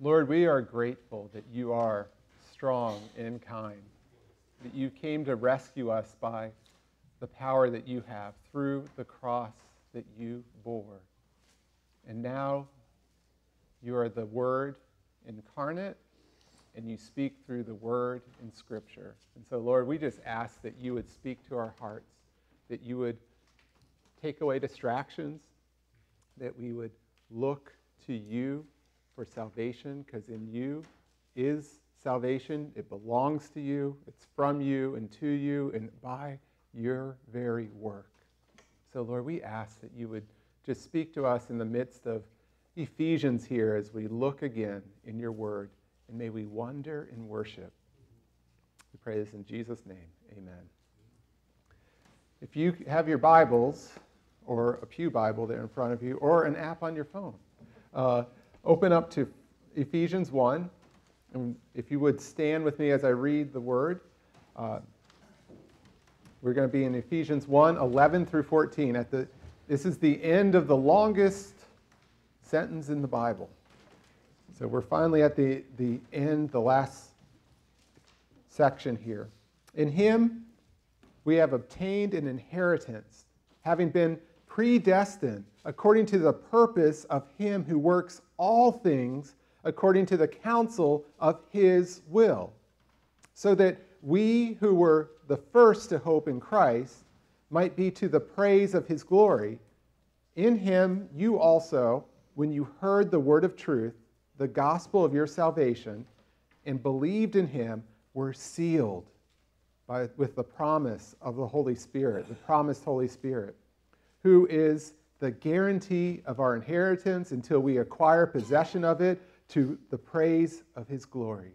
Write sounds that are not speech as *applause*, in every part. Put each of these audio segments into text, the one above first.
Lord, we are grateful that you are strong and kind, that you came to rescue us by the power that you have through the cross that you bore. And now you are the Word incarnate, and you speak through the Word in Scripture. And so, Lord, we just ask that you would speak to our hearts, that you would take away distractions, that we would look to you for salvation, because in you is salvation. It belongs to you, it's from you and to you, and by your very work. So, Lord, we ask that you would just speak to us in the midst of Ephesians here as we look again in your word, and may we wonder and worship. We pray this in Jesus' name. Amen. If you have your Bibles, or a Pew Bible there in front of you, or an app on your phone, uh, open up to Ephesians 1. And if you would stand with me as I read the word. Uh, we're going to be in Ephesians 1 11 through 14. At the, this is the end of the longest sentence in the Bible. So we're finally at the, the end, the last section here. In him, we have obtained an inheritance, having been predestined according to the purpose of him who works all things according to the counsel of his will, so that we who were the first to hope in Christ might be to the praise of his glory. In him you also, when you heard the word of truth, the gospel of your salvation, and believed in him, were sealed by, with the promise of the Holy Spirit, the promised Holy Spirit, who is the guarantee of our inheritance until we acquire possession of it to the praise of his glory.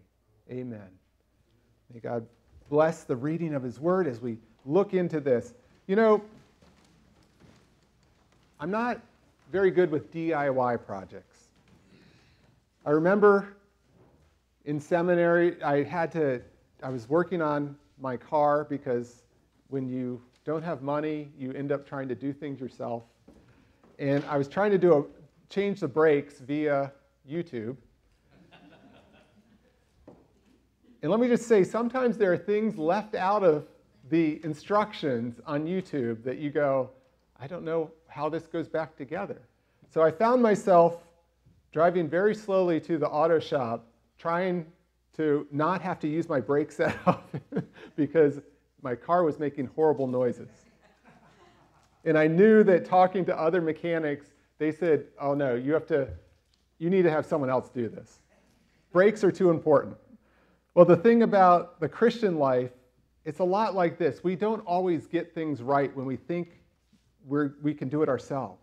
Amen. May God bless the reading of his word as we look into this. You know, I'm not very good with DIY projects. I remember in seminary, I had to, I was working on my car because when you don't have money, you end up trying to do things yourself. And I was trying to do a, change the brakes via YouTube. And let me just say, sometimes there are things left out of the instructions on YouTube that you go, I don't know how this goes back together. So I found myself driving very slowly to the auto shop, trying to not have to use my brake *laughs* set off because my car was making horrible noises. And I knew that talking to other mechanics, they said, oh no, you have to, you need to have someone else do this. Brakes are too important. Well, the thing about the Christian life, it's a lot like this. We don't always get things right when we think we're, we can do it ourselves.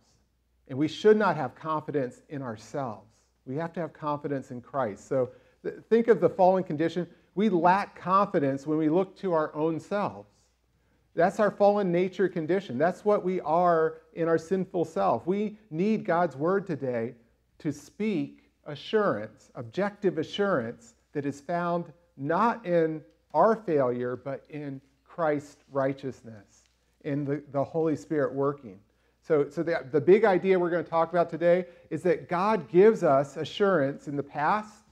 And we should not have confidence in ourselves. We have to have confidence in Christ. So th- think of the fallen condition. We lack confidence when we look to our own selves. That's our fallen nature condition. That's what we are in our sinful self. We need God's word today to speak assurance, objective assurance that is found not in our failure, but in Christ's righteousness, in the, the Holy Spirit working. So, so the, the big idea we're going to talk about today is that God gives us assurance in the past,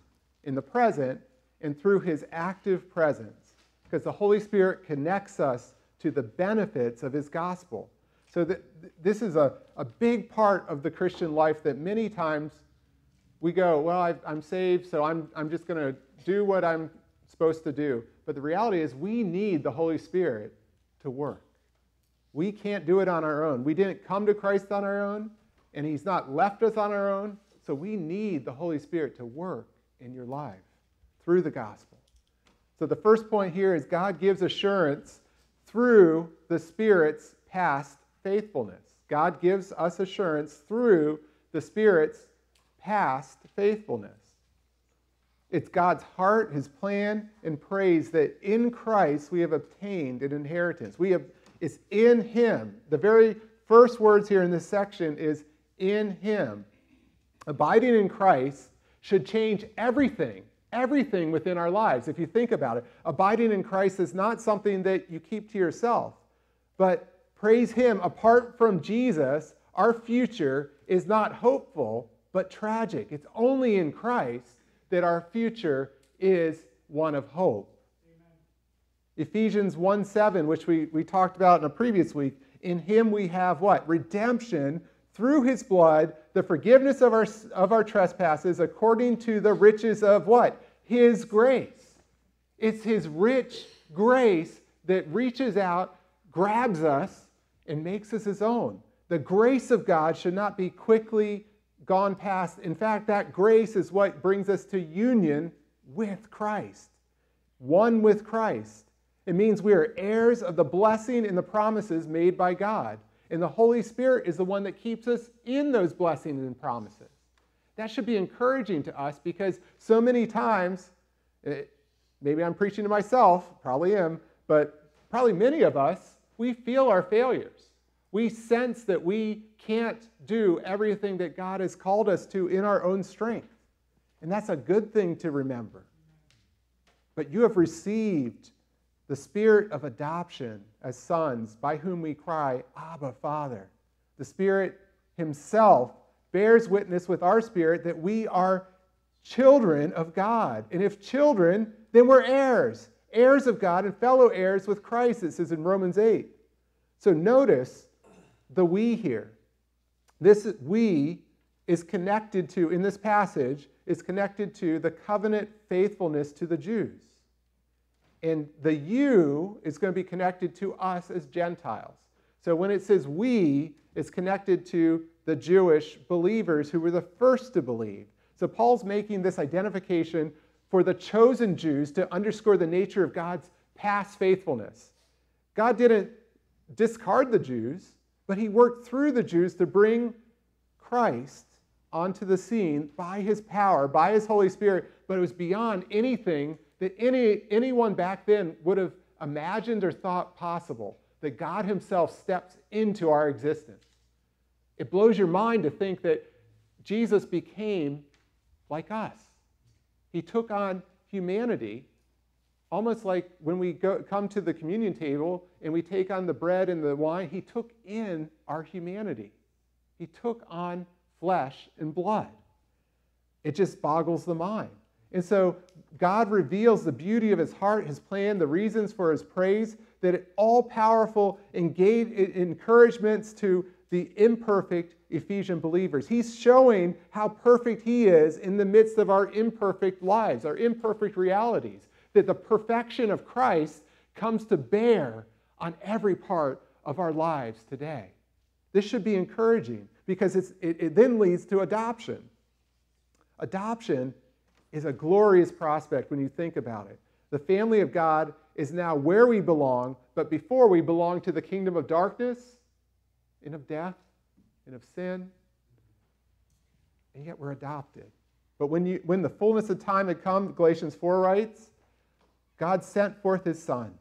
in the present, and through his active presence, because the Holy Spirit connects us to the benefits of his gospel. So that this is a, a big part of the Christian life that many times we go, well, i am saved, so I'm, I'm just going to do what I'm supposed to do. But the reality is, we need the Holy Spirit to work. We can't do it on our own. We didn't come to Christ on our own, and He's not left us on our own. So we need the Holy Spirit to work in your life through the gospel. So the first point here is God gives assurance through the Spirit's past faithfulness. God gives us assurance through the Spirit's past faithfulness. It's God's heart, his plan, and praise that in Christ we have obtained an inheritance. We have it's in him. The very first words here in this section is in him. Abiding in Christ should change everything, everything within our lives. If you think about it, abiding in Christ is not something that you keep to yourself, but praise him. Apart from Jesus, our future is not hopeful, but tragic. It's only in Christ that our future is one of hope. Amen. Ephesians 1 7, which we, we talked about in a previous week, in him we have what? Redemption through his blood, the forgiveness of our, of our trespasses according to the riches of what? His grace. It's his rich grace that reaches out, grabs us, and makes us his own. The grace of God should not be quickly gone past. In fact, that grace is what brings us to union with Christ, one with Christ. It means we are heirs of the blessing and the promises made by God. And the Holy Spirit is the one that keeps us in those blessings and promises. That should be encouraging to us because so many times, eh, maybe I'm preaching to myself, probably am, but probably many of us, we feel our failures. We sense that we can't do everything that God has called us to in our own strength. And that's a good thing to remember. But you have received the spirit of adoption as sons, by whom we cry, Abba, Father. The Spirit Himself bears witness with our spirit that we are children of God. And if children, then we're heirs, heirs of God and fellow heirs with Christ, it says in Romans 8. So notice the we here. This we is connected to, in this passage, is connected to the covenant faithfulness to the Jews. And the you is going to be connected to us as Gentiles. So when it says we, it's connected to the Jewish believers who were the first to believe. So Paul's making this identification for the chosen Jews to underscore the nature of God's past faithfulness. God didn't discard the Jews, but he worked through the Jews to bring Christ onto the scene by his power, by his Holy Spirit, but it was beyond anything that any, anyone back then would have imagined or thought possible that God Himself steps into our existence. It blows your mind to think that Jesus became like us. He took on humanity, almost like when we go, come to the communion table and we take on the bread and the wine, He took in our humanity. He took on flesh and blood. It just boggles the mind. And so God reveals the beauty of his heart, his plan, the reasons for his praise, that all powerful encouragements to the imperfect Ephesian believers. He's showing how perfect he is in the midst of our imperfect lives, our imperfect realities, that the perfection of Christ comes to bear on every part of our lives today. This should be encouraging because it, it then leads to adoption. Adoption is a glorious prospect when you think about it. The family of God is now where we belong, but before we belong to the kingdom of darkness and of death and of sin. And yet we're adopted. But when, you, when the fullness of time had come, Galatians 4 writes, God sent forth his son,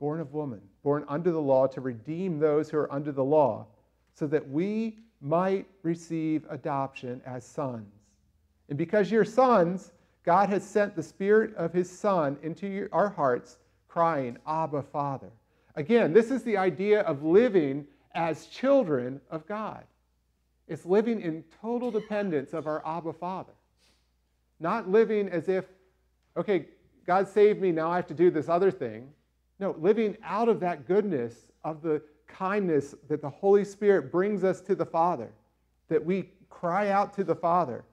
born of woman, born under the law, to redeem those who are under the law, so that we might receive adoption as sons. And because you're sons, God has sent the Spirit of His Son into your, our hearts, crying, Abba, Father. Again, this is the idea of living as children of God. It's living in total dependence of our Abba, Father. Not living as if, okay, God saved me, now I have to do this other thing. No, living out of that goodness, of the kindness that the Holy Spirit brings us to the Father, that we cry out to the Father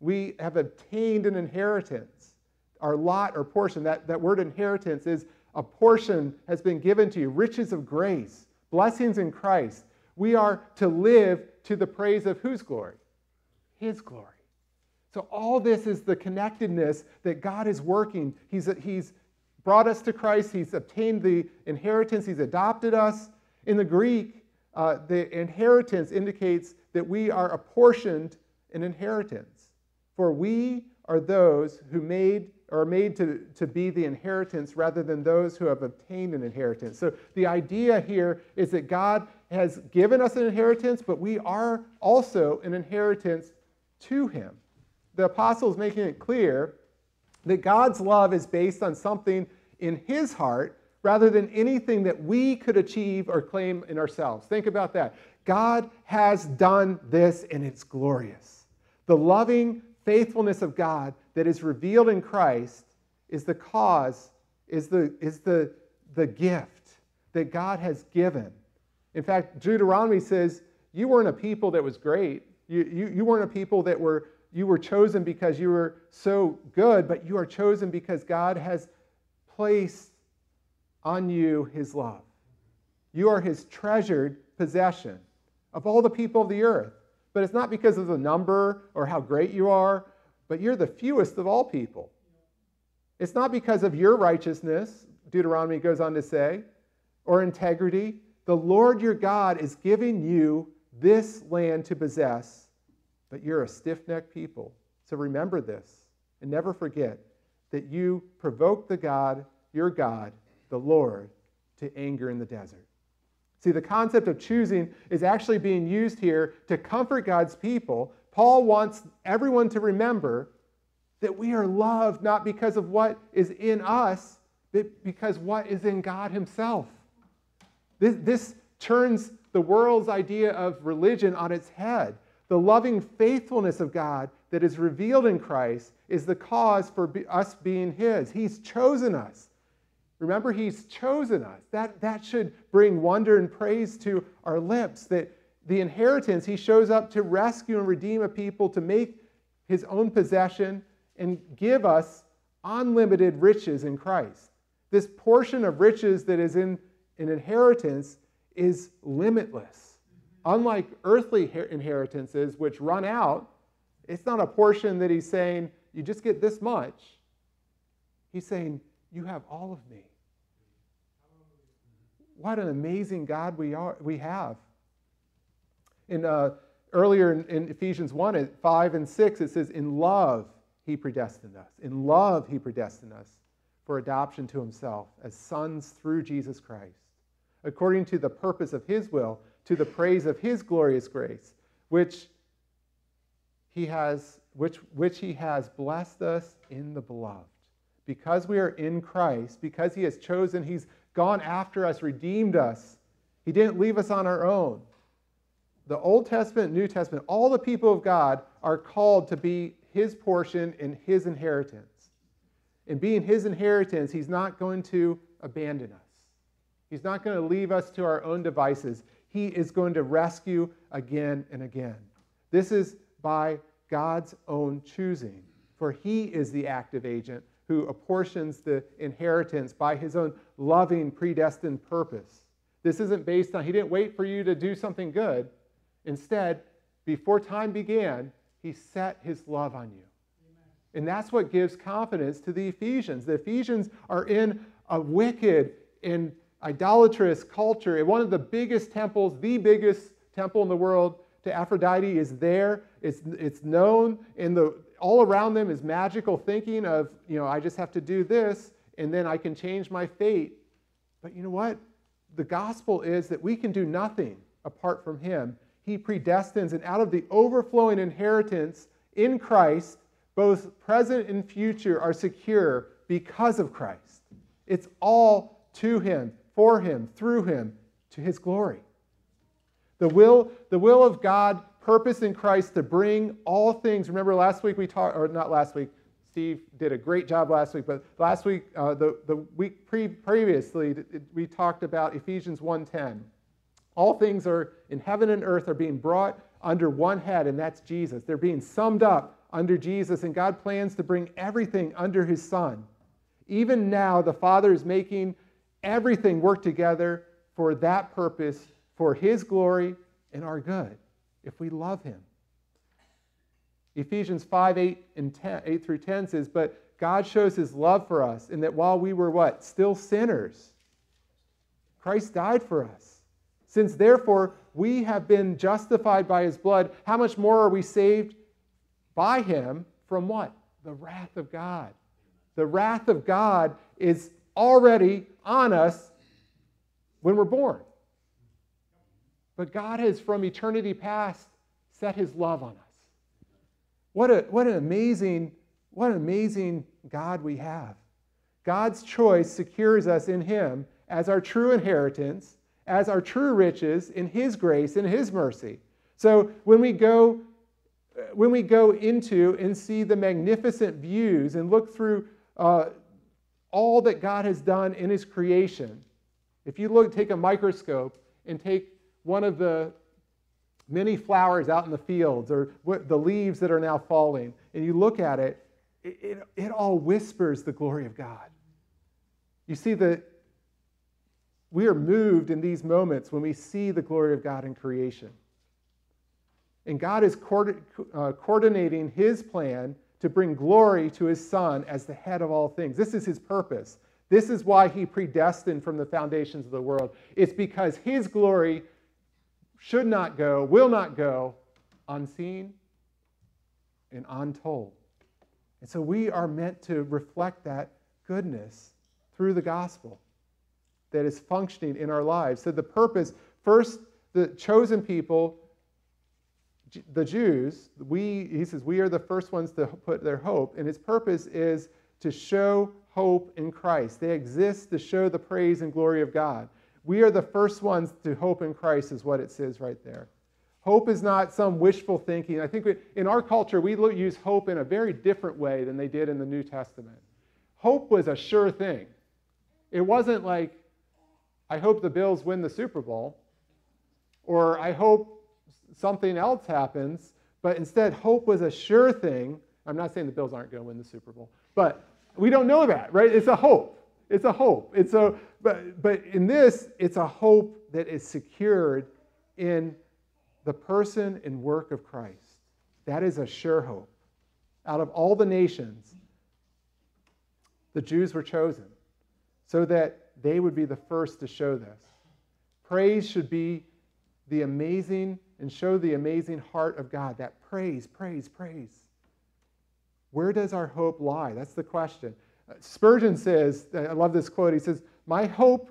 we have obtained an inheritance. Our lot or portion, that, that word inheritance is a portion has been given to you, riches of grace, blessings in Christ. We are to live to the praise of whose glory? His glory. So, all this is the connectedness that God is working. He's, he's brought us to Christ, He's obtained the inheritance, He's adopted us. In the Greek, uh, the inheritance indicates that we are apportioned an inheritance. For we are those who made are made to, to be the inheritance rather than those who have obtained an inheritance. So the idea here is that God has given us an inheritance, but we are also an inheritance to Him. The apostle is making it clear that God's love is based on something in His heart rather than anything that we could achieve or claim in ourselves. Think about that. God has done this, and it's glorious. The loving faithfulness of God that is revealed in Christ is the cause, is the, is the, the gift that God has given. In fact, Deuteronomy says, You weren't a people that was great. You, you, you weren't a people that were, you were chosen because you were so good, but you are chosen because God has placed on you his love. You are his treasured possession of all the people of the earth. But it's not because of the number or how great you are, but you're the fewest of all people. It's not because of your righteousness, Deuteronomy goes on to say, or integrity. The Lord your God is giving you this land to possess, but you're a stiff necked people. So remember this and never forget that you provoked the God, your God, the Lord, to anger in the desert. See, the concept of choosing is actually being used here to comfort God's people. Paul wants everyone to remember that we are loved not because of what is in us, but because what is in God Himself. This, this turns the world's idea of religion on its head. The loving faithfulness of God that is revealed in Christ is the cause for us being His. He's chosen us. Remember, He's chosen us. That, that should bring wonder and praise to our lips that the inheritance, He shows up to rescue and redeem a people, to make His own possession, and give us unlimited riches in Christ. This portion of riches that is in an inheritance is limitless. Unlike earthly inheritances, which run out, it's not a portion that he's saying, you just get this much. He's saying, you have all of me. What an amazing God we, are, we have. In, uh, earlier in, in Ephesians 1, 5 and 6, it says, In love he predestined us. In love he predestined us for adoption to himself as sons through Jesus Christ, according to the purpose of his will, to the praise of his glorious grace, which he has, which, which he has blessed us in the beloved. Because we are in Christ, because he has chosen, he's gone after us, redeemed us. He didn't leave us on our own. The Old Testament, New Testament, all the people of God are called to be his portion and his inheritance. And being his inheritance, he's not going to abandon us. He's not going to leave us to our own devices. He is going to rescue again and again. This is by God's own choosing, for he is the active agent who apportions the inheritance by his own loving, predestined purpose. This isn't based on, he didn't wait for you to do something good. Instead, before time began, he set his love on you. And that's what gives confidence to the Ephesians. The Ephesians are in a wicked and idolatrous culture. One of the biggest temples, the biggest temple in the world to Aphrodite is there. It's, it's known, in the, all around them is magical thinking of, you know, I just have to do this, and then I can change my fate. But you know what? The gospel is that we can do nothing apart from Him. He predestines, and out of the overflowing inheritance in Christ, both present and future are secure because of Christ. It's all to Him, for Him, through Him, to His glory. The will, the will of God, purpose in Christ to bring all things. Remember last week we talked, or not last week, Steve did a great job last week, but last week, uh, the, the week pre- previously, we talked about Ephesians 1.10. All things are in heaven and earth are being brought under one head, and that's Jesus. They're being summed up under Jesus, and God plans to bring everything under his Son. Even now, the Father is making everything work together for that purpose for his glory and our good if we love him. Ephesians 5 8, and 10, 8 through 10 says, But God shows his love for us in that while we were what? Still sinners, Christ died for us. Since therefore we have been justified by his blood, how much more are we saved by him from what? The wrath of God. The wrath of God is already on us when we're born. But God has, from eternity past, set his love on us. What, a, what an amazing, what an amazing God we have. God's choice secures us in him as our true inheritance, as our true riches in his grace and his mercy. So when we go when we go into and see the magnificent views and look through uh, all that God has done in His creation, if you look, take a microscope and take one of the many flowers out in the fields or the leaves that are now falling, and you look at it, it, it, all whispers the glory of God. You see that we are moved in these moments when we see the glory of God in creation. And God is uh, coordinating his plan to bring glory to his Son as the head of all things. This is his purpose. This is why he predestined from the foundations of the world. It's because his glory should not go, will not go unseen and untold. And so we are meant to reflect that goodness through the gospel that is functioning in our lives. So the purpose, first, the chosen people, the Jews, we, he says, we are the first ones to put their hope. And his purpose is to show hope in Christ. They exist to show the praise and glory of God. We are the first ones to hope in Christ, is what it says right there. Hope is not some wishful thinking. I think we, in our culture, we use hope in a very different way than they did in the New Testament. Hope was a sure thing. It wasn't like, I hope the Bills win the Super Bowl, or I hope something else happens, but instead, hope was a sure thing. I'm not saying the Bills aren't going to win the Super Bowl, but we don't know that, right? It's a hope. It's a hope. It's a, but, but in this, it's a hope that is secured in the person and work of Christ. That is a sure hope. Out of all the nations, the Jews were chosen so that they would be the first to show this. Praise should be the amazing and show the amazing heart of God. That praise, praise, praise. Where does our hope lie? That's the question. Spurgeon says, I love this quote, he says, My hope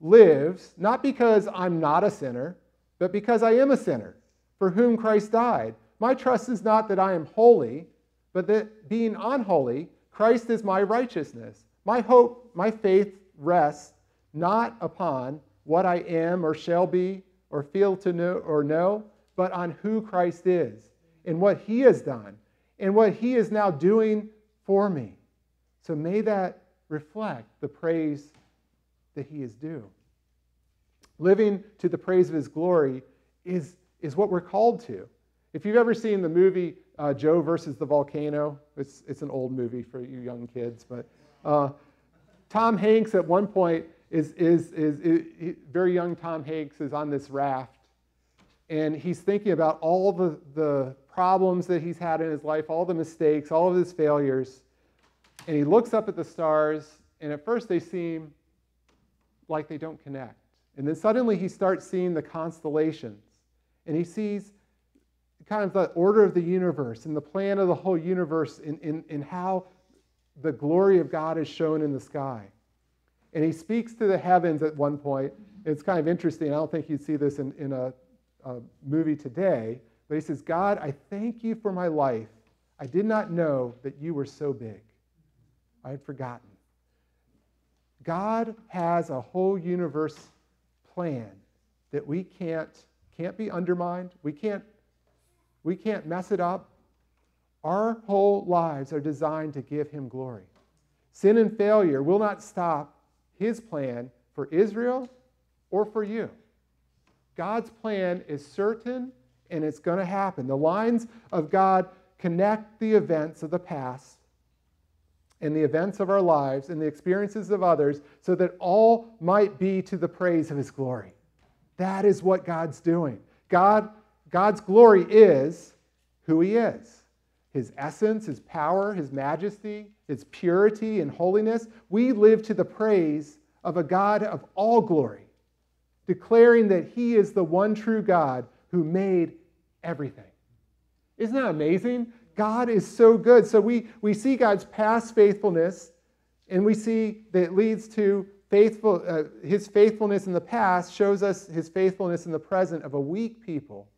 lives not because I'm not a sinner, but because I am a sinner for whom Christ died. My trust is not that I am holy, but that being unholy, Christ is my righteousness. My hope, my faith rests not upon what I am or shall be or feel to know or know, but on who Christ is and what he has done and what he is now doing for me. So may that reflect the praise that he is due. Living to the praise of his glory is, is what we're called to. If you've ever seen the movie uh, Joe versus the Volcano, it's, it's an old movie for you young kids, but uh, Tom Hanks at one point is, is, is, is, very young Tom Hanks is on this raft and he's thinking about all the, the problems that he's had in his life, all the mistakes, all of his failures. And he looks up at the stars, and at first they seem like they don't connect. And then suddenly he starts seeing the constellations, and he sees kind of the order of the universe and the plan of the whole universe in, in, in how the glory of God is shown in the sky. And he speaks to the heavens at one point. It's kind of interesting. I don't think you'd see this in, in a, a movie today, but he says, God, I thank you for my life. I did not know that you were so big. I had forgotten. God has a whole universe plan that we can't, can't be undermined. We can't, we can't mess it up. Our whole lives are designed to give him glory. Sin and failure will not stop his plan for Israel or for you. God's plan is certain and it's going to happen. The lines of God connect the events of the past and the events of our lives and the experiences of others so that all might be to the praise of his glory. That is what God's doing. God, God's glory is who he is. His essence, his power, his majesty, his purity and holiness. We live to the praise of a God of all glory, declaring that he is the one true God who made everything. Isn't that amazing? God is so good. So we, we see God's past faithfulness, and we see that it leads to faithful, uh, his faithfulness in the past shows us his faithfulness in the present of a weak people,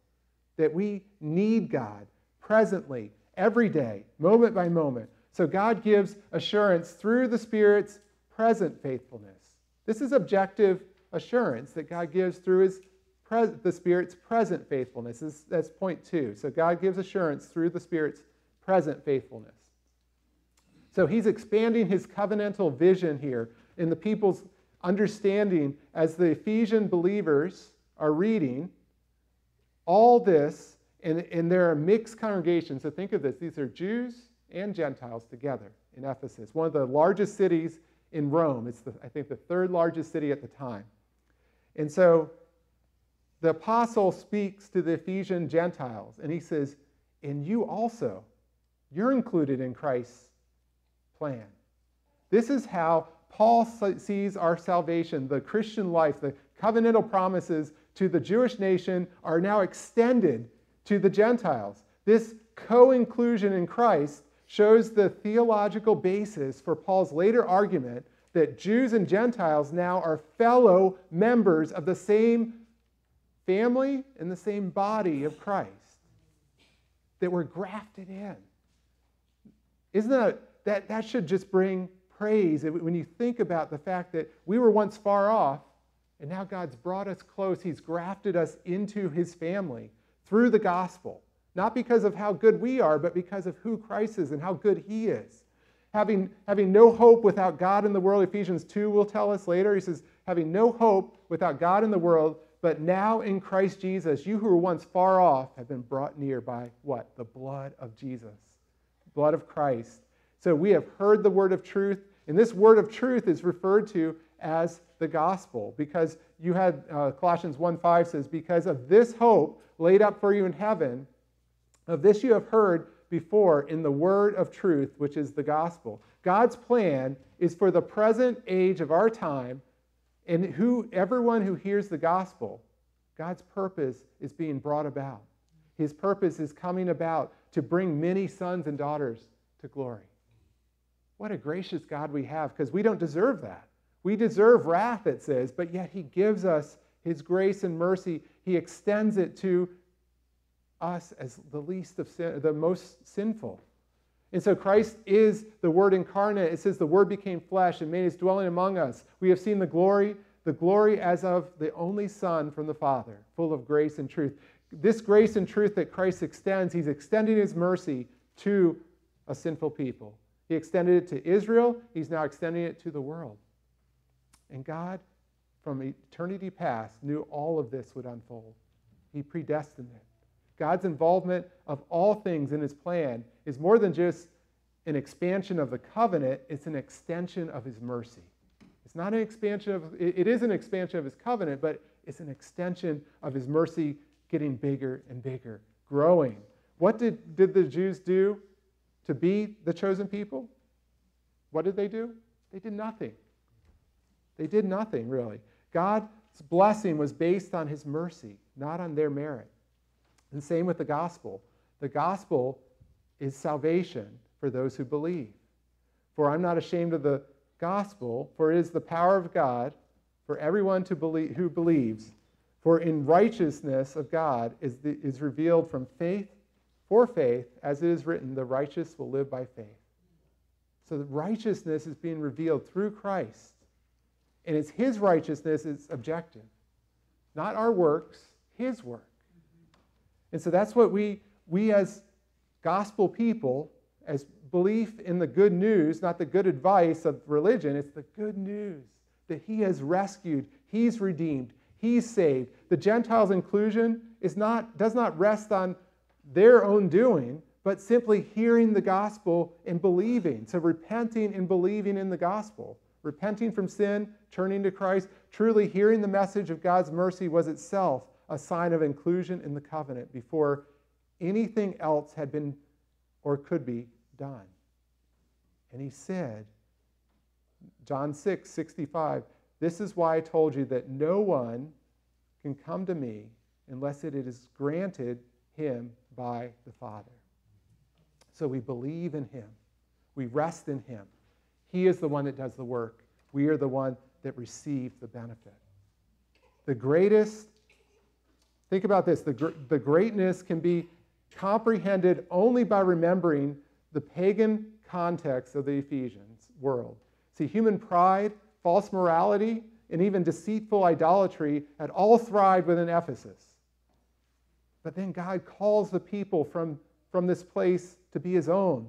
that we need God presently, every day, moment by moment. So God gives assurance through the Spirit's present faithfulness. This is objective assurance that God gives through his the Spirit's present faithfulness. That's point two. So God gives assurance through the Spirit's present faithfulness. So he's expanding his covenantal vision here in the people's understanding as the Ephesian believers are reading all this, and, and there are mixed congregations. So think of this these are Jews and Gentiles together in Ephesus, one of the largest cities in Rome. It's, the, I think, the third largest city at the time. And so the apostle speaks to the Ephesian Gentiles, and he says, And you also, you're included in Christ's plan. This is how Paul sees our salvation, the Christian life, the covenantal promises to the Jewish nation are now extended to the Gentiles. This co inclusion in Christ shows the theological basis for Paul's later argument that Jews and Gentiles now are fellow members of the same family and the same body of Christ, that we're grafted in. Isn't that, that, that should just bring praise when you think about the fact that we were once far off and now God's brought us close. He's grafted us into his family through the gospel. Not because of how good we are, but because of who Christ is and how good he is. Having, having no hope without God in the world, Ephesians 2 will tell us later. He says, having no hope without God in the world, but now in Christ Jesus, you who were once far off have been brought near by what? The blood of Jesus, blood of Christ. So we have heard the word of truth, and this word of truth is referred to as the gospel because you had uh, Colossians 1:5 says, Because of this hope laid up for you in heaven, of this you have heard before in the word of truth, which is the gospel. God's plan is for the present age of our time, and who everyone who hears the gospel, God's purpose is being brought about. His purpose is coming about to bring many sons and daughters to glory. What a gracious God we have, because we don't deserve that. We deserve wrath, it says, but yet He gives us His grace and mercy. He extends it to us as the least of sin, the most sinful. And so Christ is the Word incarnate. It says the Word became flesh and made his dwelling among us. We have seen the glory, the glory as of the only Son from the Father, full of grace and truth. This grace and truth that Christ extends, he's extending his mercy to a sinful people. He extended it to Israel, he's now extending it to the world. And God, from eternity past, knew all of this would unfold. He predestined it. God's involvement of all things in his plan is more than just an expansion of the covenant, it's an extension of his mercy. It's not an expansion of, it is an expansion of his covenant, but it's an extension of his mercy getting bigger and bigger, growing. What did, did the Jews do to be the chosen people? What did they do? They did nothing. They did nothing, really. God's blessing was based on his mercy, not on their merit. And same with the gospel. The gospel is salvation for those who believe. For I'm not ashamed of the gospel, for it is the power of God for everyone to believe, who believes. For in righteousness of God is, the, is revealed from faith for faith, as it is written, the righteous will live by faith. So the righteousness is being revealed through Christ. And it's His righteousness it's objective, not our works, His work. And so that's what we, we as gospel people, as belief in the good news, not the good advice of religion, it's the good news that He has rescued, He's redeemed, He's saved. The Gentiles' inclusion is not, does not rest on their own doing, but simply hearing the gospel and believing. So repenting and believing in the gospel repenting from sin, turning to Christ, truly hearing the message of God's mercy was itself a sign of inclusion in the covenant before anything else had been or could be done. And he said, John 6, 65, this is why I told you that no one can come to me unless it is granted him by the Father. So we believe in him, we rest in him. He is the one that does the work. We are the one that receive the benefit. The greatest, think about this, the, the greatness can be comprehended only by remembering the pagan context of the Ephesians world. See, human pride, false morality, and even deceitful idolatry had all thrived within Ephesus. But then God calls the people from, from this place to be his own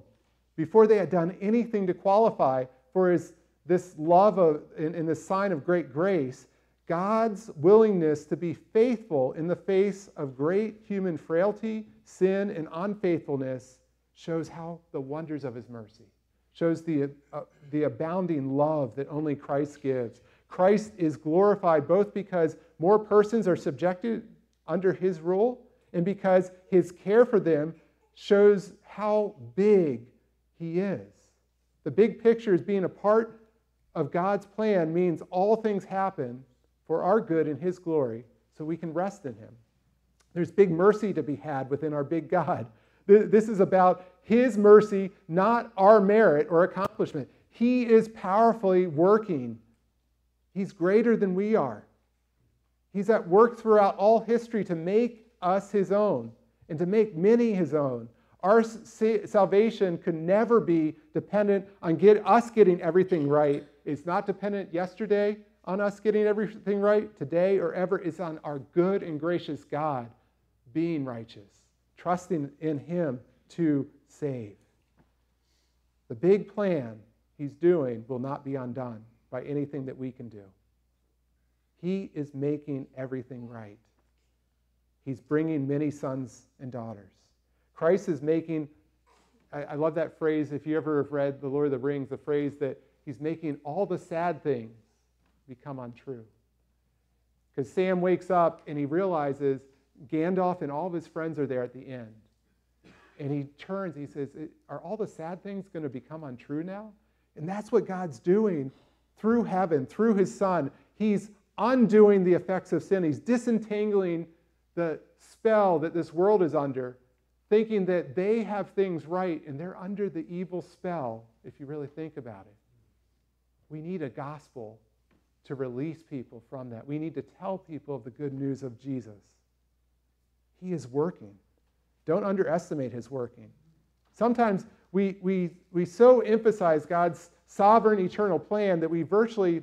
before they had done anything to qualify for his, this love of, and this sign of great grace. God's willingness to be faithful in the face of great human frailty, sin, and unfaithfulness shows how the wonders of his mercy, shows the, uh, the abounding love that only Christ gives. Christ is glorified both because more persons are subjected under his rule and because his care for them shows how big he is. The big picture is being a part of God's plan means all things happen for our good and his glory so we can rest in him. There's big mercy to be had within our big God. This is about his mercy, not our merit or accomplishment. He is powerfully working. He's greater than we are. He's at work throughout all history to make us his own and to make many his own. Our salvation could never be dependent on get, us getting everything right. It's not dependent yesterday on us getting everything right, today or ever. It's on our good and gracious God being righteous, trusting in him to save. The big plan he's doing will not be undone by anything that we can do. He is making everything right. He's bringing many sons and daughters. Christ is making, I, I love that phrase. If you ever have read The Lord of the Rings, the phrase that he's making all the sad things become untrue. Because Sam wakes up and he realizes Gandalf and all of his friends are there at the end. And he turns, he says, Are all the sad things going to become untrue now? And that's what God's doing through heaven, through his son. He's undoing the effects of sin, he's disentangling the spell that this world is under, thinking that they have things right and they're under the evil spell, if you really think about it. We need a gospel to release people from that. We need to tell people of the good news of Jesus. He is working. Don't underestimate his working. Sometimes we, we, we so emphasize God's sovereign eternal plan that we virtually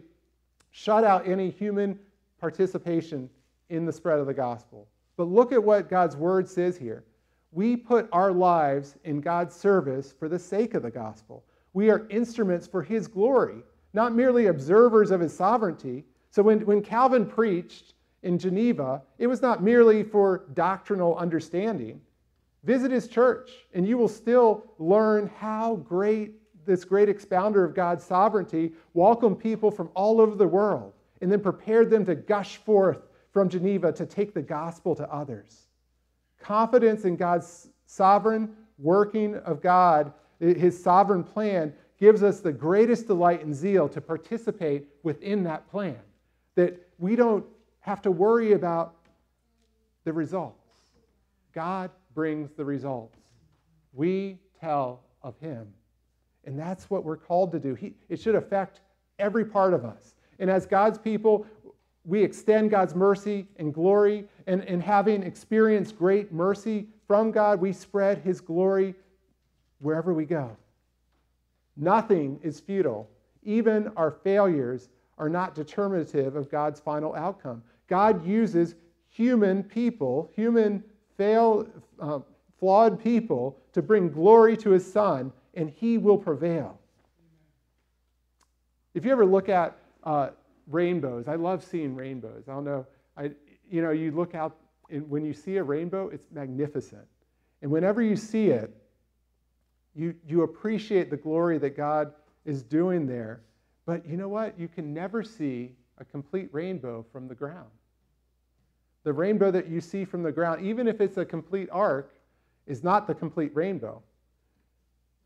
shut out any human participation in the spread of the gospel. But look at what God's word says here. We put our lives in God's service for the sake of the gospel. We are instruments for his glory, not merely observers of his sovereignty. So when, when Calvin preached in Geneva, it was not merely for doctrinal understanding. Visit his church, and you will still learn how great this great expounder of God's sovereignty welcomed people from all over the world and then prepared them to gush forth from Geneva to take the gospel to others. Confidence in God's sovereign working of God, his sovereign plan, gives us the greatest delight and zeal to participate within that plan. That we don't have to worry about the results. God brings the results. We tell of him. And that's what we're called to do. He, it should affect every part of us. And as God's people, we extend God's mercy and glory. And, and having experienced great mercy from God, we spread his glory wherever we go. Nothing is futile. Even our failures are not determinative of God's final outcome. God uses human people, human fail, uh, flawed people, to bring glory to his son, and he will prevail. If you ever look at uh, rainbows. I love seeing rainbows. I don't know. I, you know, you look out, and when you see a rainbow, it's magnificent. And whenever you see it, you, you appreciate the glory that God is doing there. But you know what? You can never see a complete rainbow from the ground. The rainbow that you see from the ground, even if it's a complete arc, is not the complete rainbow.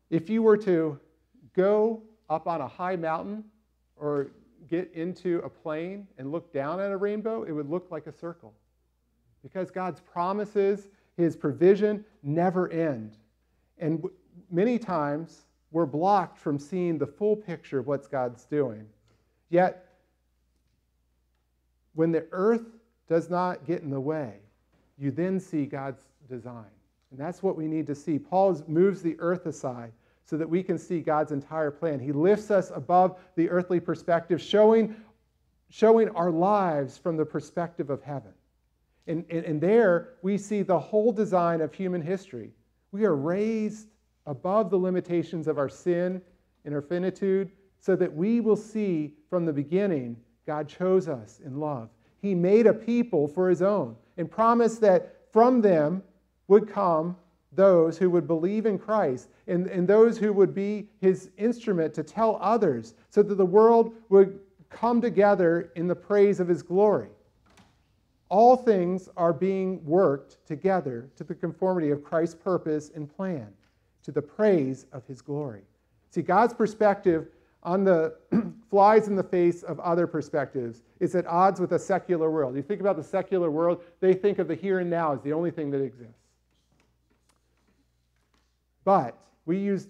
If you were to go up on a high mountain or get into a plane and look down at a rainbow, it would look like a circle. Because God's promises, His provision never end. And many times we're blocked from seeing the full picture of what God's doing. Yet, when the earth does not get in the way, you then see God's design. And that's what we need to see. Paul moves the earth aside so that we can see God's entire plan. He lifts us above the earthly perspective, showing showing our lives from the perspective of heaven. And, and, and, there we see the whole design of human history. We are raised above the limitations of our sin and our finitude so that we will see from the beginning God chose us in love. He made a people for his own and promised that from them would come those who would believe in Christ and, and those who would be his instrument to tell others so that the world would come together in the praise of his glory. All things are being worked together to the conformity of Christ's purpose and plan, to the praise of his glory. See, God's perspective on the *clears throat* flies in the face of other perspectives is at odds with a secular world. You think about the secular world, they think of the here and now as the only thing that exists. But we use,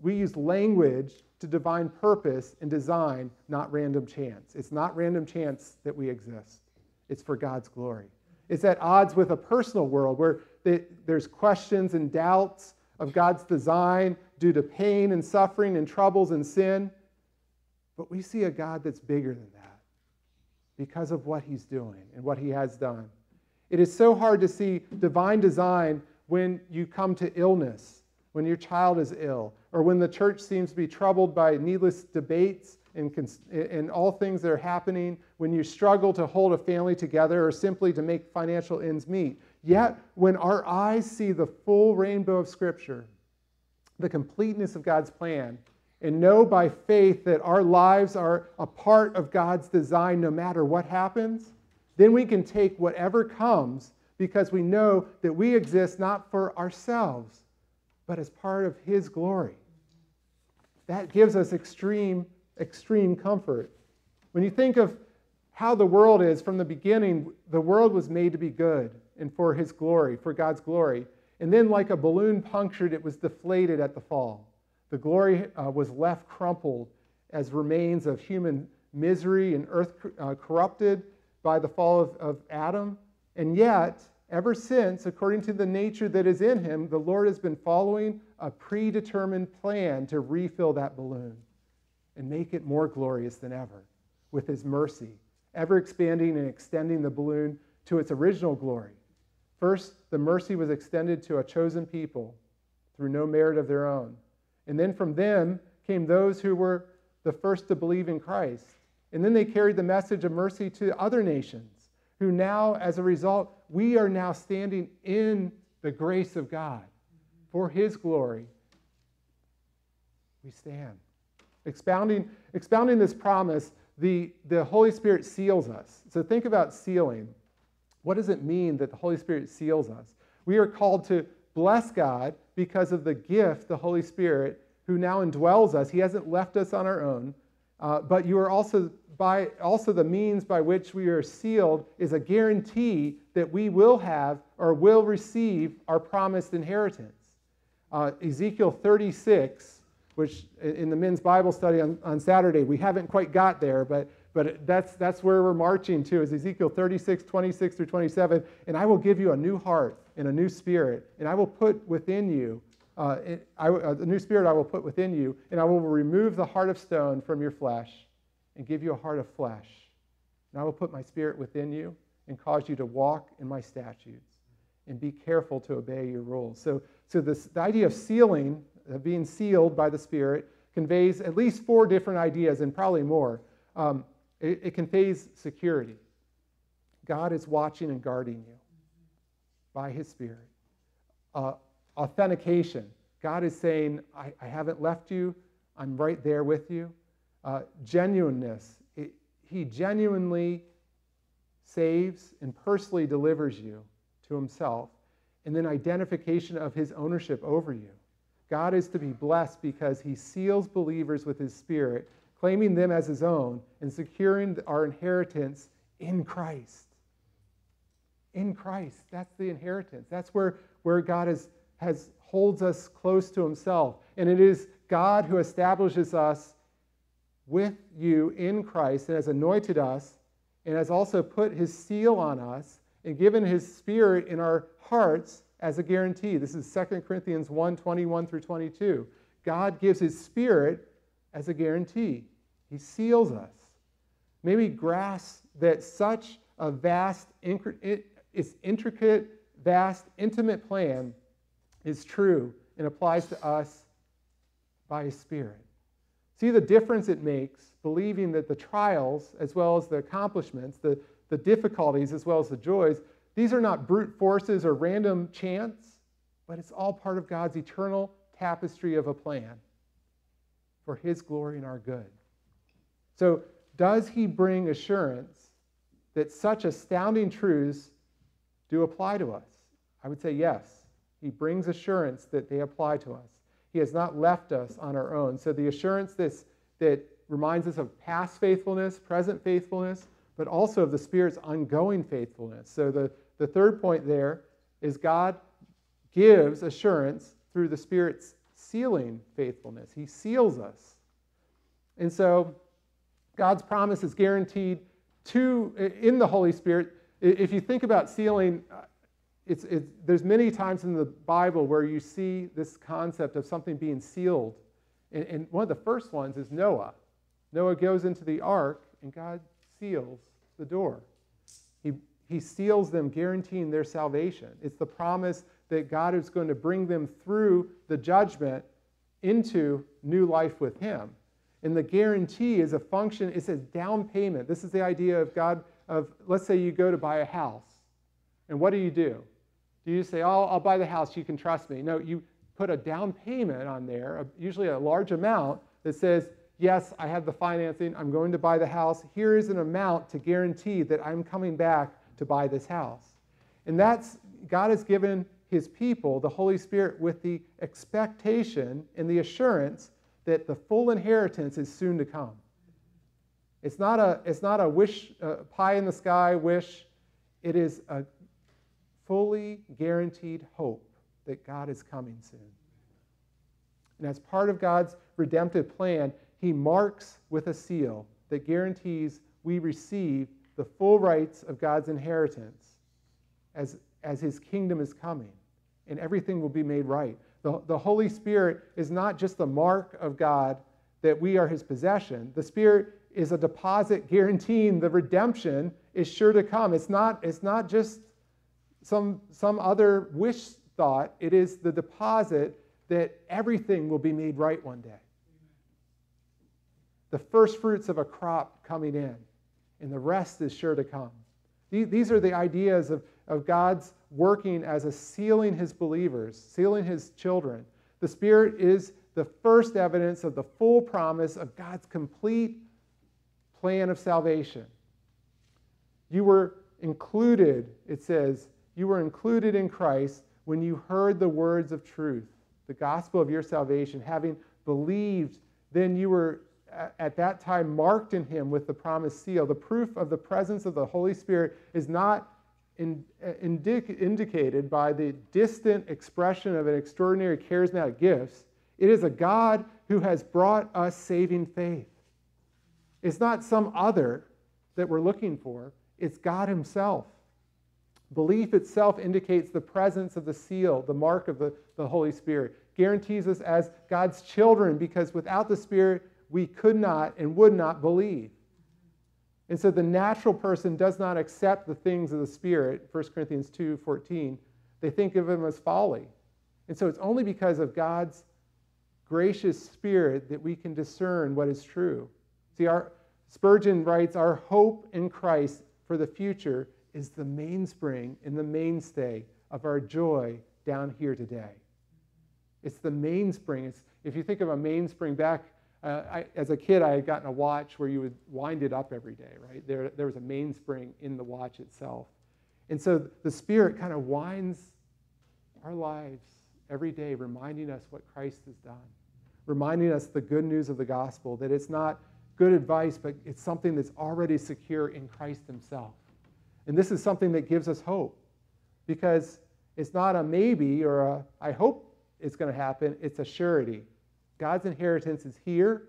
we use language to divine purpose and design, not random chance. It's not random chance that we exist, it's for God's glory. It's at odds with a personal world where there's questions and doubts of God's design due to pain and suffering and troubles and sin. But we see a God that's bigger than that because of what he's doing and what he has done. It is so hard to see divine design when you come to illness when your child is ill, or when the church seems to be troubled by needless debates and, and all things that are happening, when you struggle to hold a family together or simply to make financial ends meet. Yet, when our eyes see the full rainbow of Scripture, the completeness of God's plan, and know by faith that our lives are a part of God's design no matter what happens, then we can take whatever comes because we know that we exist not for ourselves, but as part of His glory. That gives us extreme, extreme comfort. When you think of how the world is from the beginning, the world was made to be good and for His glory, for God's glory. And then, like a balloon punctured, it was deflated at the fall. The glory uh, was left crumpled as remains of human misery and earth uh, corrupted by the fall of, of Adam. And yet, Ever since, according to the nature that is in him, the Lord has been following a predetermined plan to refill that balloon and make it more glorious than ever with his mercy, ever expanding and extending the balloon to its original glory. First, the mercy was extended to a chosen people through no merit of their own. And then from them came those who were the first to believe in Christ. And then they carried the message of mercy to other nations who now, as a result, we are now standing in the grace of God for His glory. We stand. Expounding, expounding this promise, the, the Holy Spirit seals us. So think about sealing. What does it mean that the Holy Spirit seals us? We are called to bless God because of the gift, the Holy Spirit, who now indwells us. He hasn't left us on our own, uh, but you are also by also the means by which we are sealed is a guarantee that we will have or will receive our promised inheritance. Uh, Ezekiel 36, which in the men's Bible study on, on Saturday, we haven't quite got there, but, but that's, that's where we're marching to, is Ezekiel 36, 26 through 27. And I will give you a new heart and a new spirit, and I will put within you uh, I, uh, the new spirit I will put within you, and I will remove the heart of stone from your flesh and give you a heart of flesh. And I will put my spirit within you and cause you to walk in my statutes and be careful to obey your rules. So, so this, the idea of sealing, of being sealed by the Spirit, conveys at least four different ideas and probably more. Um, it, it conveys security. God is watching and guarding you by his Spirit. Uh, authentication. God is saying, I, I haven't left you, I'm right there with you uh, genuineness. It, he genuinely saves and personally delivers you to himself. And then identification of his ownership over you. God is to be blessed because he seals believers with his spirit, claiming them as his own and securing our inheritance in Christ. In Christ. That's the inheritance. That's where, where God is, has, holds us close to himself. And it is God who establishes us with you in Christ and has anointed us and has also put his seal on us and given his spirit in our hearts as a guarantee. This is 2 Corinthians 1 21 through 22. God gives his spirit as a guarantee, he seals us. May we grasp that such a vast, it's intricate, vast, intimate plan is true and applies to us by His Spirit. See the difference it makes believing that the trials, as well as the accomplishments, the, the difficulties, as well as the joys, these are not brute forces or random chance, but it's all part of God's eternal tapestry of a plan for His glory and our good. So, does He bring assurance that such astounding truths do apply to us? I would say yes. He brings assurance that they apply to us. He has not left us on our own. So, the assurance this, that reminds us of past faithfulness, present faithfulness, but also of the Spirit's ongoing faithfulness. So, the the third point there is God gives assurance through the Spirit's sealing faithfulness. He seals us. And so God's promise is guaranteed to in the Holy Spirit. If you think about sealing, uh, it's, it's, there's many times in the Bible where you see this concept of something being sealed. And, and one of the first ones is Noah. Noah goes into the ark, and God seals the door. He he seals them, guaranteeing their salvation. It's the promise that God is going to bring them through the judgment into new life with Him. And the guarantee is a function, it's a down payment. This is the idea of God, of let's say you go to buy a house. And what do you do? Do you say, oh, I'll buy the house, you can trust me? No, you put a down payment on there, usually a large amount, that says, yes, I have the financing, I'm going to buy the house. Here is an amount to guarantee that I'm coming back to buy this house. And that's, God has given his people, the Holy Spirit, with the expectation and the assurance that the full inheritance is soon to come. It's not a, it's not a wish, uh, pie in the sky wish. It is a fully guaranteed hope that God is coming soon. And as part of God's redemptive plan, he marks with a seal that guarantees we receive the full rights of God's inheritance as, as his kingdom is coming, and everything will be made right. The, the Holy Spirit is not just the mark of God that we are his possession. The Spirit is a deposit guaranteeing the redemption is sure to come. It's not, it's not just some, some other wish thought, it is the deposit that everything will be made right one day. The first fruits of a crop coming in and the rest is sure to come. These are the ideas of, of God's working as a sealing his believers, sealing his children. The Spirit is the first evidence of the full promise of God's complete plan of salvation. You were included, it says, you were included in Christ when you heard the words of truth, the gospel of your salvation. Having believed, then you were at that time marked in him with the promised seal. The proof of the presence of the Holy Spirit is not in, uh, indic, indicated by the distant expression of an extraordinary charismatic gifts. It is a God who has brought us saving faith. It's not some other that we're looking for, it's God Himself. Belief itself indicates the presence of the seal, the mark of the, the Holy Spirit, guarantees us as God's children because without the Spirit, we could not and would not believe. And so the natural person does not accept the things of the Spirit, 1 Corinthians 2 14. They think of them as folly. And so it's only because of God's gracious Spirit that we can discern what is true. See, our, Spurgeon writes, Our hope in Christ for the future is the mainspring and the mainstay of our joy down here today. It's the mainspring. It's, if you think of a mainspring back uh, I, as a kid, I had gotten a watch where you would wind it up every day, right? There, there was a mainspring in the watch itself. And so the Spirit kind of winds our lives every day, reminding us what Christ has done, reminding us the good news of the gospel, that it's not good advice, but it's something that's already secure in Christ Himself. And this is something that gives us hope because it's not a maybe or a I hope it's going to happen, it's a surety. God's inheritance is here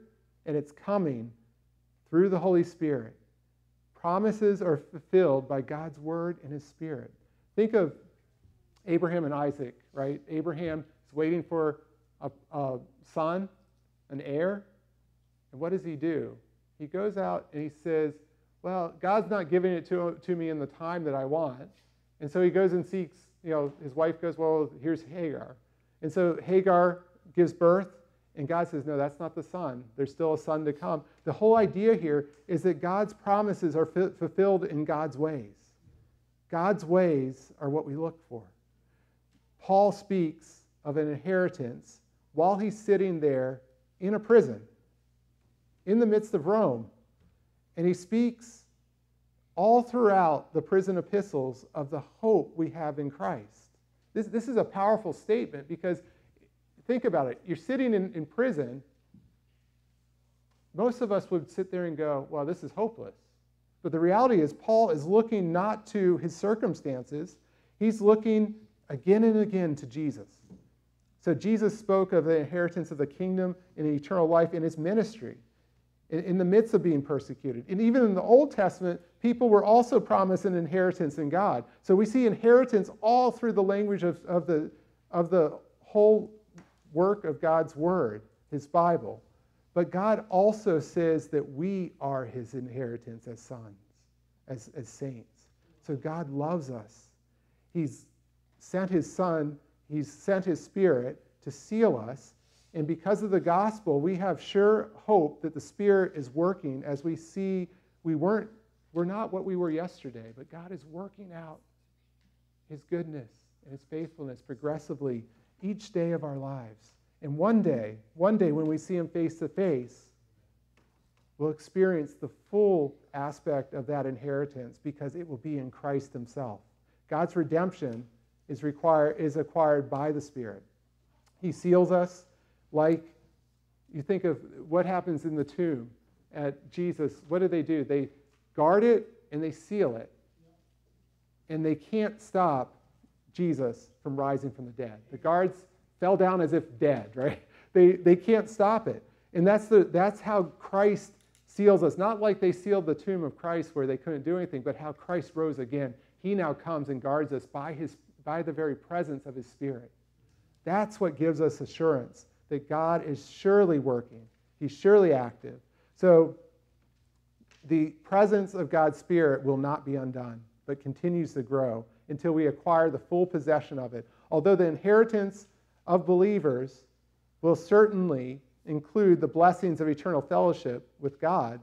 and it's coming through the Holy Spirit. Promises are fulfilled by God's word and his spirit. Think of Abraham and Isaac, right? Abraham is waiting for a, a son, an heir. And what does he do? He goes out and he says, well, God's not giving it to, to me in the time that I want. And so he goes and seeks, you know, his wife goes, well, here's Hagar. And so Hagar gives birth, and God says, no, that's not the son. There's still a son to come. The whole idea here is that God's promises are f- fulfilled in God's ways. God's ways are what we look for. Paul speaks of an inheritance while he's sitting there in a prison in the midst of Rome. And he speaks all throughout the prison epistles of the hope we have in Christ. This, this is a powerful statement because think about it. You're sitting in, in prison. Most of us would sit there and go, well, this is hopeless. But the reality is, Paul is looking not to his circumstances, he's looking again and again to Jesus. So Jesus spoke of the inheritance of the kingdom and eternal life in his ministry in, in the midst of being persecuted. And even in the Old Testament, people were also promised an inheritance in God. So we see inheritance all through the language of, of, the, of the whole work of God's Word, His Bible. But God also says that we are His inheritance as sons, as, as saints. So God loves us. He's sent His Son, He's sent His Spirit to seal us and because of the gospel, we have sure hope that the Spirit is working as we see we weren't, we're not what we were yesterday, but God is working out His goodness and His faithfulness progressively each day of our lives. And one day, one day when we see Him face to face, we'll experience the full aspect of that inheritance because it will be in Christ Himself. God's redemption is, require, is acquired by the Spirit. He seals us like you think of what happens in the tomb at Jesus. What do they do? They guard it and they seal it. And they can't stop Jesus from rising from the dead. The guards fell down as if dead, right? *laughs* They, they can't stop it. And that's, the, that's how Christ seals us. Not like they sealed the tomb of Christ where they couldn't do anything, but how Christ rose again. He now comes and guards us by, his, by the very presence of his Spirit. That's what gives us assurance that God is surely working, He's surely active. So the presence of God's Spirit will not be undone, but continues to grow until we acquire the full possession of it. Although the inheritance of believers will certainly include the blessings of eternal fellowship with God,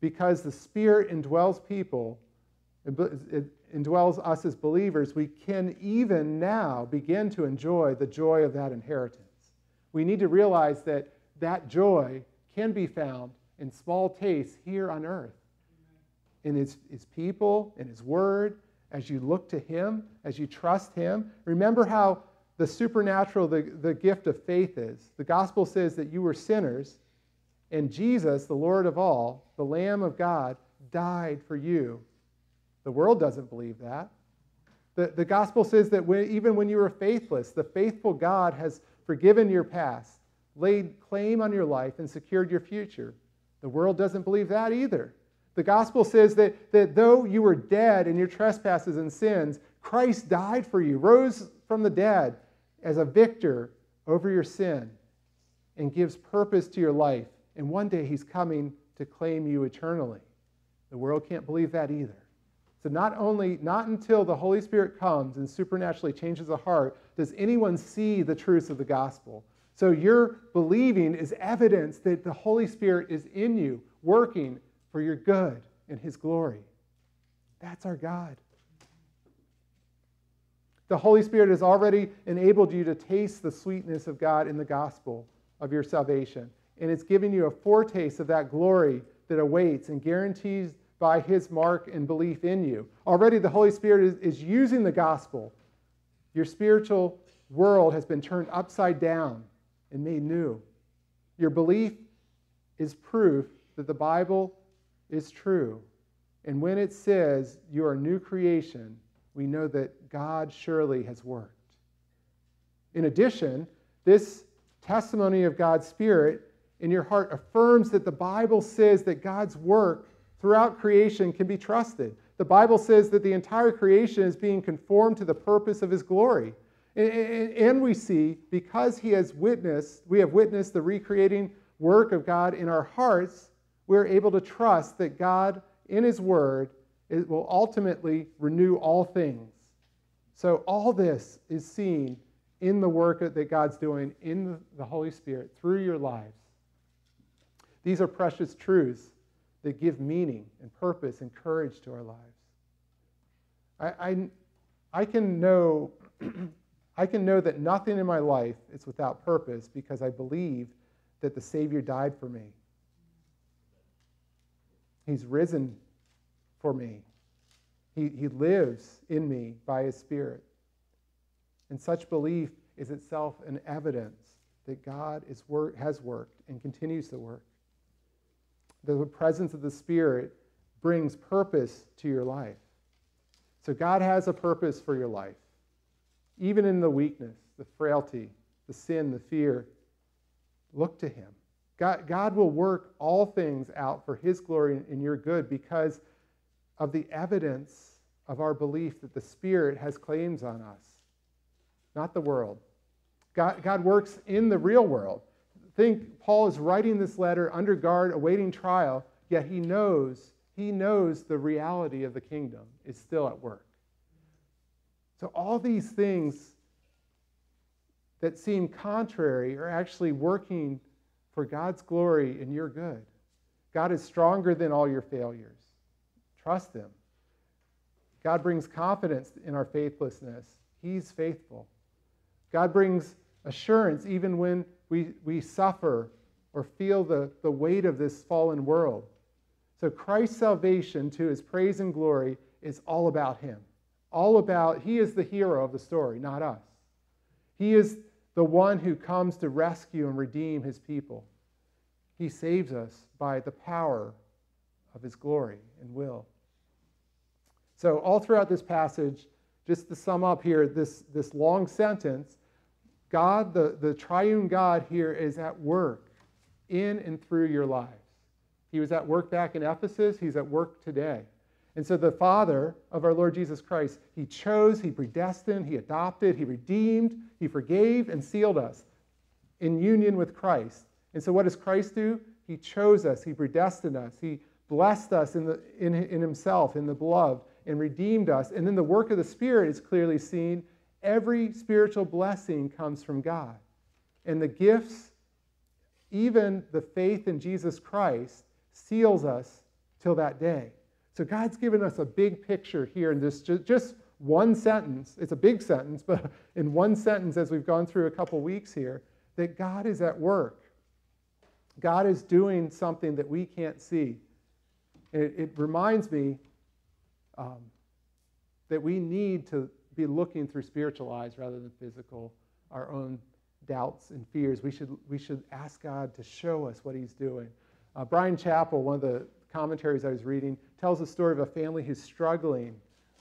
because the Spirit indwells people, it indwells us as believers, we can even now begin to enjoy the joy of that inheritance we need to realize that that joy can be found in small tastes here on earth. In his, his people, in his word, as you look to him, as you trust him. Remember how the supernatural, the, the gift of faith is. The gospel says that you were sinners, and Jesus, the Lord of all, the Lamb of God, died for you. The world doesn't believe that. The, the gospel says that when, even when you were faithless, the faithful God has forgiven your past, laid claim on your life, and secured your future. The world doesn't believe that either. The gospel says that, that though you were dead in your trespasses and sins, Christ died for you, rose from the dead as a victor over your sin, and gives purpose to your life. And one day he's coming to claim you eternally. The world can't believe that either. So not only, not until the Holy Spirit comes and supernaturally changes a heart does anyone see the truths of the gospel. So your believing is evidence that the Holy Spirit is in you, working for your good and his glory. That's our God. The Holy Spirit has already enabled you to taste the sweetness of God in the gospel of your salvation. And it's given you a foretaste of that glory that awaits and guarantees by his mark and belief in you. Already the Holy Spirit is, is using the gospel. Your spiritual world has been turned upside down and made new. Your belief is proof that the Bible is true. And when it says you are new creation, we know that God surely has worked. In addition, this testimony of God's Spirit in your heart affirms that the Bible says that God's work throughout creation can be trusted. The Bible says that the entire creation is being conformed to the purpose of his glory. And we see, because he has witnessed, we have witnessed the recreating work of God in our hearts, we're able to trust that God in His Word, it will ultimately renew all things. So, all this is seen in the work that God's doing in the Holy Spirit through your lives. These are precious truths that give meaning and purpose and courage to our lives. I, I, I can know *clears throat* I can know that nothing in my life is without purpose because I believe that the Savior died for me. He's risen for me. He, he lives in me by His Spirit. And such belief is itself an evidence that God is work, has worked and continues to work. That The presence of the Spirit brings purpose to your life. So God has a purpose for your life. Even in the weakness, the frailty, the sin, the fear, look to Him. God, God will work all things out for His glory and your good because of the evidence of our belief that the Spirit has claims on us, not the world. God, God works in the real world. Think Paul is writing this letter under guard, awaiting trial, yet he knows he knows the reality of the kingdom is still at work. So, all these things that seem contrary are actually working for God's glory and your good. God is stronger than all your failures. Trust Him. God brings confidence in our faithlessness. He's faithful. God brings assurance even when we, we suffer or feel the, the weight of this fallen world. So Christ's salvation to his praise and glory is all about him. All about, he is the hero of the story, not us. He is the one who comes to rescue and redeem his people. He saves us by the power of his glory and will. So, all throughout this passage, just to sum up here, this, this long sentence, God, the, the triune God here, is at work in and through your lives. He was at work back in Ephesus, he's at work today. And so the Father of our Lord Jesus Christ, he chose, he predestined, he adopted, he redeemed, he forgave, and sealed us in union with Christ. And so what does Christ do? He chose us, he predestined us, he blessed us in, the, in, in himself, in the beloved, and redeemed us. And then the work of the Spirit is clearly seen. Every spiritual blessing comes from God. And the gifts, even the faith in Jesus Christ, seals us till that day. So God's given us a big picture here in this just one sentence. It's a big sentence, but *laughs* in one sentence, as we've gone through a couple weeks here, that God is at work. God is doing something that we can't see. It, it reminds me um, that we need to be looking through spiritual eyes rather than physical, our own doubts and fears. We should, we should ask God to show us what He's doing. Uh, Bryan Chapell, one of the commentaries I was reading, tells the story of a family who's struggling,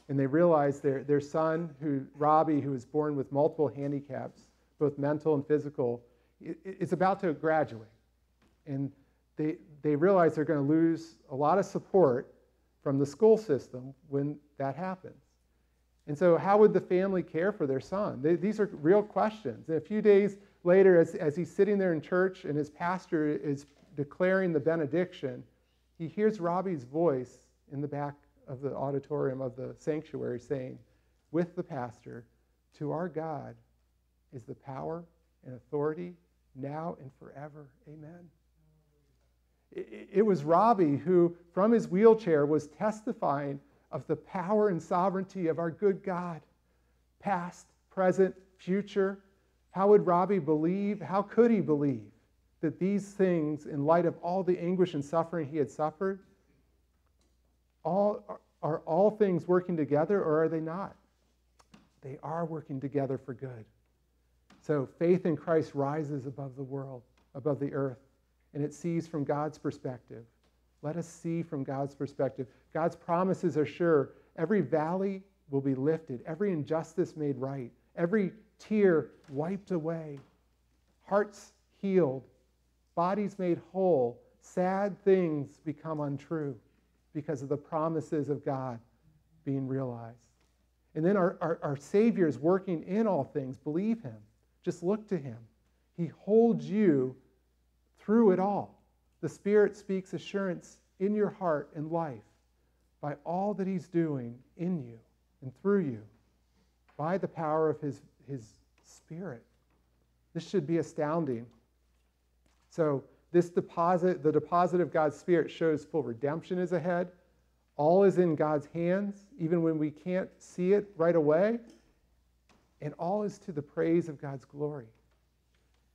and they realize their, their son, who Robbie, who was born with multiple handicaps, both mental and physical, is about to graduate. And they, they realize they're going to lose a lot of support from the school system when that happens. And so, how would the family care for their son? They, these are real questions. And a few days later, as, as he's sitting there in church and his pastor is declaring the benediction, he hears Robbie's voice in the back of the auditorium of the sanctuary saying, with the pastor, To our God is the power and authority now and forever. Amen. It was Robbie who, from his wheelchair, was testifying of the power and sovereignty of our good God, past, present, future. How would Robbie believe? How could he believe? That these things, in light of all the anguish and suffering he had suffered, all, are all things working together or are they not? They are working together for good. So faith in Christ rises above the world, above the earth, and it sees from God's perspective. Let us see from God's perspective. God's promises are sure. Every valley will be lifted, every injustice made right, every tear wiped away, hearts healed, bodies made whole, sad things become untrue because of the promises of God being realized. And then our, our, our Savior is working in all things. Believe Him. Just look to Him. He holds you through it all. The Spirit speaks assurance in your heart and life. by all that He's doing in you and through you by the power of His, his Spirit. This should be astounding. So, this deposit, the deposit of God's Spirit, shows full redemption is ahead. All is in God's hands, even when we can't see it right away. And all is to the praise of God's glory.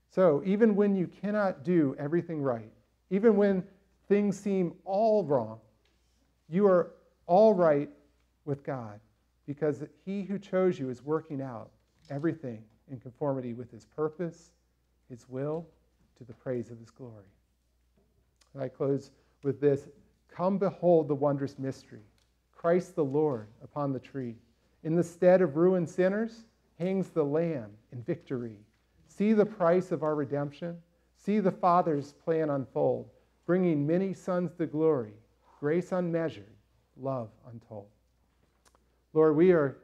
So, even when you cannot do everything right, even when things seem all wrong, you are all right with God because He who chose you is working out everything in conformity with His purpose, His will, to the praise of His glory. And I close with this Come behold the wondrous mystery Christ the Lord upon the tree. In the stead of ruined sinners hangs the Lamb in victory. See the price of our redemption. See the Father's plan unfold, bringing many sons to glory, grace unmeasured, love untold. Lord, we are,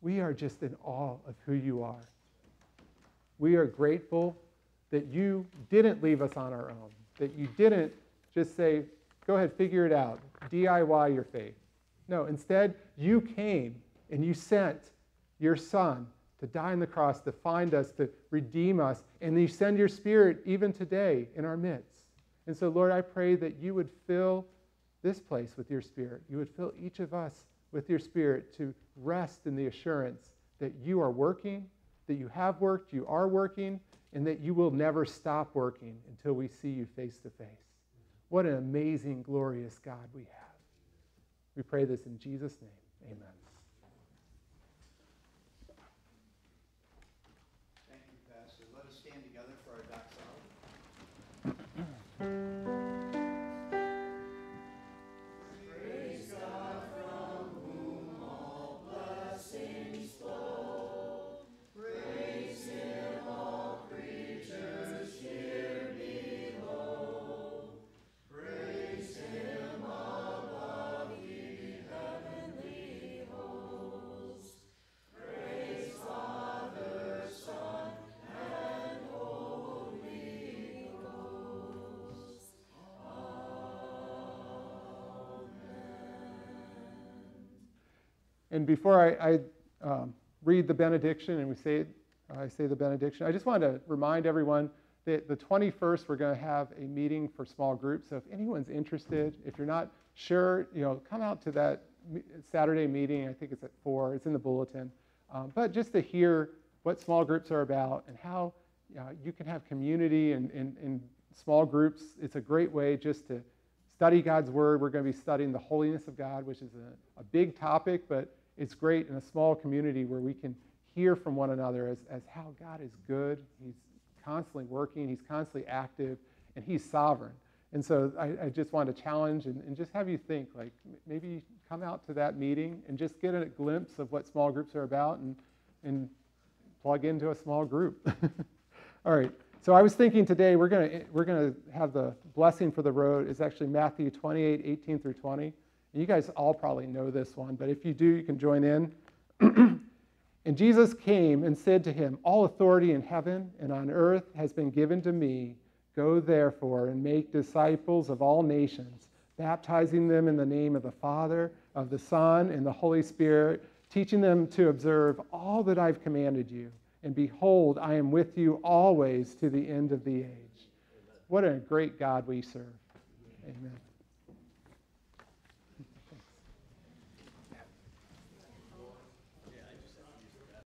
we are just in awe of who you are. We are grateful that you didn't leave us on our own, that you didn't just say, go ahead, figure it out, DIY your faith. No, instead, you came and you sent your son to die on the cross, to find us, to redeem us, and you send your spirit even today in our midst. And so, Lord, I pray that you would fill this place with your spirit. You would fill each of us with your spirit to rest in the assurance that you are working, that you have worked, you are working, and that you will never stop working until we see you face to face. What an amazing, glorious God we have. We pray this in Jesus' name. Amen. Thank you, Pastor. Let us stand together for our doxology. And before I, I um, read the benediction and we say, I say the benediction, I just wanted to remind everyone that the 21st we're going to have a meeting for small groups. So if anyone's interested, if you're not sure, you know, come out to that Saturday meeting. I think it's at four. It's in the bulletin. Um, but just to hear what small groups are about and how uh, you can have community and, and, and small groups. It's a great way just to study God's Word. We're going to be studying the holiness of God, which is a, a big topic, but it's great in a small community where we can hear from one another as, as how God is good. He's constantly working, He's constantly active, and He's sovereign. And so I, I just want to challenge and, and, just have you think like maybe come out to that meeting and just get a glimpse of what small groups are about and, and plug into a small group. *laughs* All right. So I was thinking today we're going to we're going to have the blessing for the road is actually Matthew 28, 18 through 20. You guys all probably know this one, but if you do, you can join in. *clears throat* and Jesus came and said to him, All authority in heaven and on earth has been given to me. Go therefore and make disciples of all nations, baptizing them in the name of the Father, of the Son, and the Holy Spirit, teaching them to observe all that I've commanded you. And behold, I am with you always to the end of the age. What a great God we serve. Amen.